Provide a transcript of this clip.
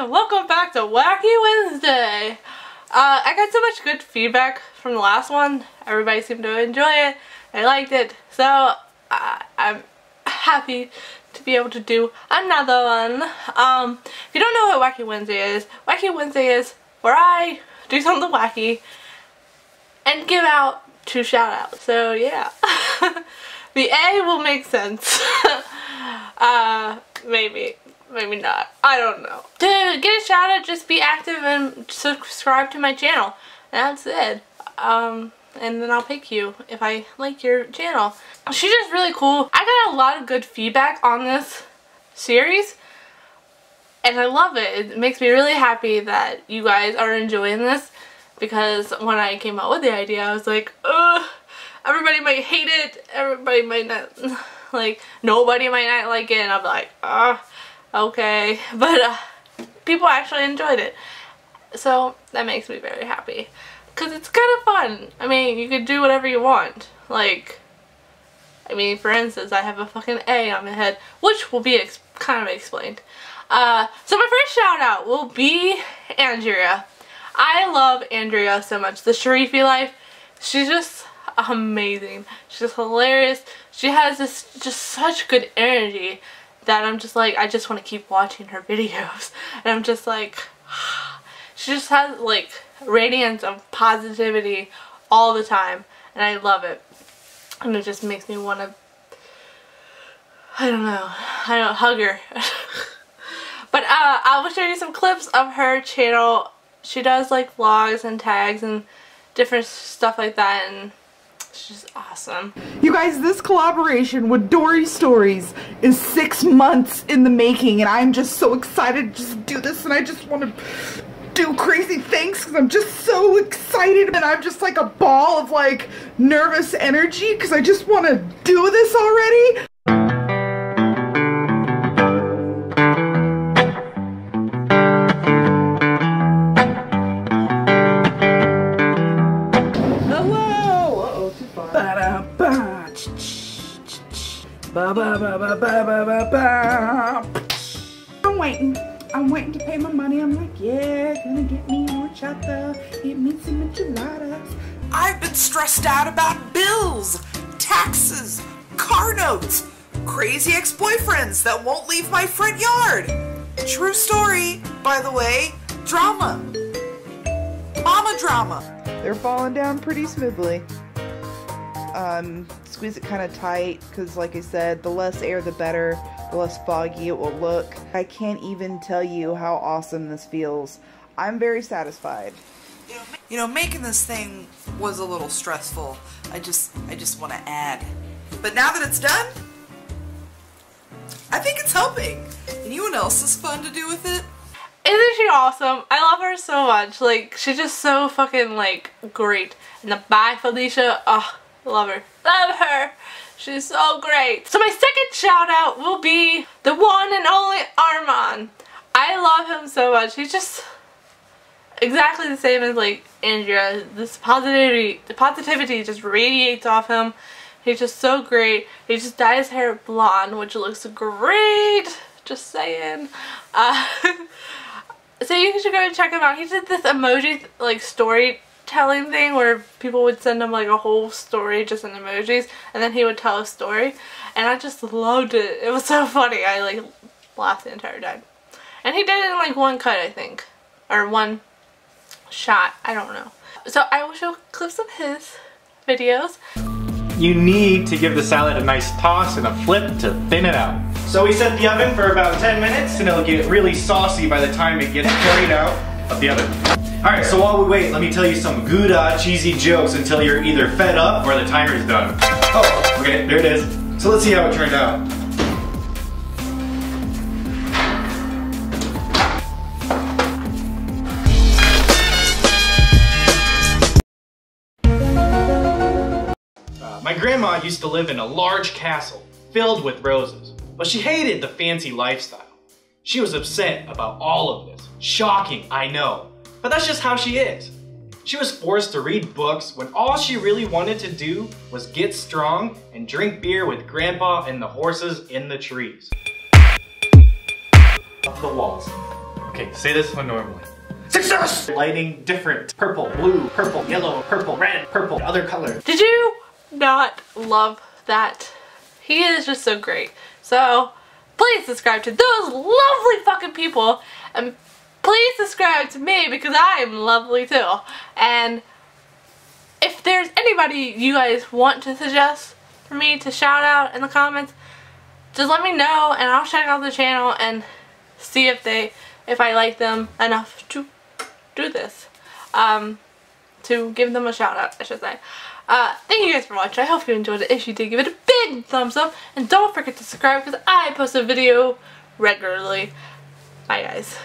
and welcome back to Wacky Wednesday. Uh, I got so much good feedback from the last one. Everybody seemed to enjoy it. I liked it. So uh, I'm happy to be able to do another one. Um, if you don't know what Wacky Wednesday is, Wacky Wednesday is where I do something wacky and give out two shout outs. So yeah. the A will make sense. uh, maybe maybe not. I don't know. To get a shout out, just be active and subscribe to my channel. That's it. Um, and then I'll pick you if I like your channel. She's just really cool. I got a lot of good feedback on this series. And I love it. It makes me really happy that you guys are enjoying this. Because when I came up with the idea, I was like, ugh, everybody might hate it. Everybody might not, like, nobody might not like it. And I'm like, ah okay but uh, people actually enjoyed it. So that makes me very happy. Because it's kind of fun. I mean you could do whatever you want. Like I mean for instance I have a fucking A on my head which will be kind of explained. Uh, so my first shout out will be Andrea. I love Andrea so much. The Sharifi life she's just amazing. She's hilarious. She has this just such good energy that I'm just like, I just want to keep watching her videos. And I'm just like, she just has like radiance of positivity all the time. And I love it. And it just makes me want to, I don't know, I don't hug her. but uh, I will show you some clips of her channel. She does like vlogs and tags and different stuff like that. And She's awesome. You guys, this collaboration with Dory Stories is six months in the making, and I'm just so excited to just do this, and I just want to do crazy things because I'm just so excited, and I'm just like a ball of like nervous energy because I just want to do this already. Ba ba ba ba ba ba ba ba. I'm waiting. I'm waiting to pay my money. I'm like, yeah, gonna get me horchata, get me some enchiladas. I've been stressed out about bills, taxes, car notes, crazy ex-boyfriends that won't leave my front yard. True story, by the way. Drama. Mama drama. They're falling down pretty smoothly. Um, squeeze it kind of tight because like I said, the less air the better, the less foggy it will look. I can't even tell you how awesome this feels. I'm very satisfied. You know, making this thing was a little stressful. I just, I just want to add. But now that it's done, I think it's helping. And you know what else is fun to do with it? Isn't she awesome? I love her so much. Like, she's just so fucking, like, great. And the bye, Felicia. Oh, Love her. Love her. She's so great. So my second shout out will be the one and only Armin. I love him so much. He's just exactly the same as like Andrea. This positivity, the positivity just radiates off him. He's just so great. He just dyed his hair blonde, which looks great. Just saying. Uh, so you should go check him out. He did this emoji like story telling thing where people would send him like a whole story just in emojis and then he would tell a story and I just loved it. It was so funny. I like laughed the entire time. And he did it in like one cut I think. Or one shot. I don't know. So I will show clips of his videos. You need to give the salad a nice toss and a flip to thin it out. So we set the oven for about 10 minutes and it'll get really saucy by the time it gets carried out the oven. All right, so while we wait, let me tell you some Gouda cheesy jokes until you're either fed up or the timer's done. Oh, okay, there it is. So let's see how it turned out. My grandma used to live in a large castle filled with roses, but she hated the fancy lifestyle. She was upset about all of this. Shocking, I know. But that's just how she is. She was forced to read books when all she really wanted to do was get strong and drink beer with grandpa and the horses in the trees. Up the walls. Okay. Say this one normally. Success! Lighting different. Purple, blue, purple, yellow, purple, red, purple, other colors. Did you not love that? He is just so great. So, please subscribe to those lovely fucking people. And please subscribe to me because I am lovely too. And if there's anybody you guys want to suggest for me to shout out in the comments, just let me know and I'll check out the channel and see if they if I like them enough to do this. Um, to give them a shout out, I should say. Uh, thank you guys for watching. I hope you enjoyed it. If you did, give it a big thumbs up. And don't forget to subscribe because I post a video regularly. Bye guys.